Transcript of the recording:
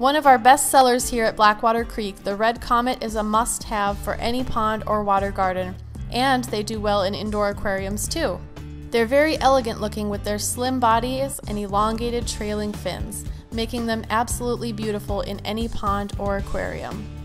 One of our best sellers here at Blackwater Creek, the Red Comet is a must have for any pond or water garden, and they do well in indoor aquariums too. They're very elegant looking with their slim bodies and elongated trailing fins, making them absolutely beautiful in any pond or aquarium.